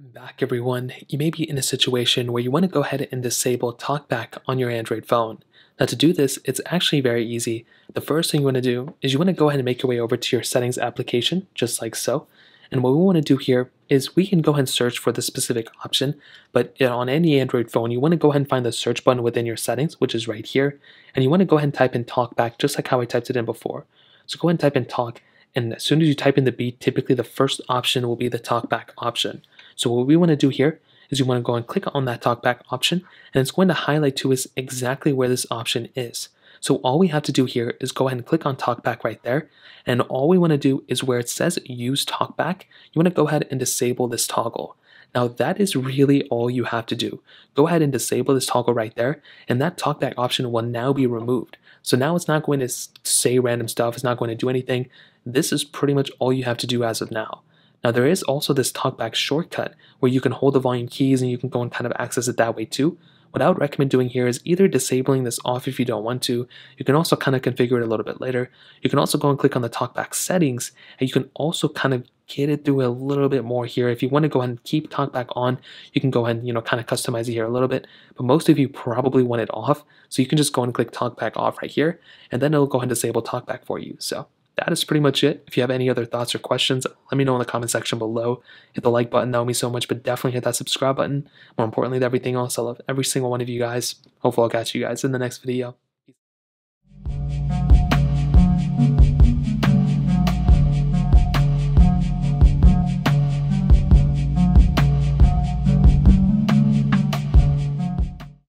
Back everyone, you may be in a situation where you want to go ahead and disable TalkBack on your Android phone. Now to do this, it's actually very easy. The first thing you want to do is you want to go ahead and make your way over to your settings application, just like so. And what we want to do here is we can go ahead and search for the specific option, but on any Android phone, you want to go ahead and find the search button within your settings, which is right here. And you want to go ahead and type in TalkBack, just like how I typed it in before. So go ahead and type in talk, and as soon as you type in the B, typically the first option will be the talkback option. So what we want to do here is you want to go and click on that talkback option and it's going to highlight to us exactly where this option is. So all we have to do here is go ahead and click on talkback right there. And all we want to do is where it says use talkback, you want to go ahead and disable this toggle. Now that is really all you have to do. Go ahead and disable this toggle right there and that talkback option will now be removed. So now it's not going to say random stuff, it's not going to do anything. This is pretty much all you have to do as of now. Now there is also this talkback shortcut where you can hold the volume keys and you can go and kind of access it that way too. What I would recommend doing here is either disabling this off if you don't want to. You can also kind of configure it a little bit later. You can also go and click on the talkback settings and you can also kind of get it through a little bit more here. If you want to go ahead and keep talkback on, you can go ahead and, you know, kind of customize it here a little bit. But most of you probably want it off. So you can just go and click talkback off right here and then it'll go ahead and disable talkback for you. So that is pretty much it. If you have any other thoughts or questions, let me know in the comment section below. Hit the like button, that would mean so much, but definitely hit that subscribe button. More importantly than everything else, I love every single one of you guys. Hopefully I'll catch you guys in the next video.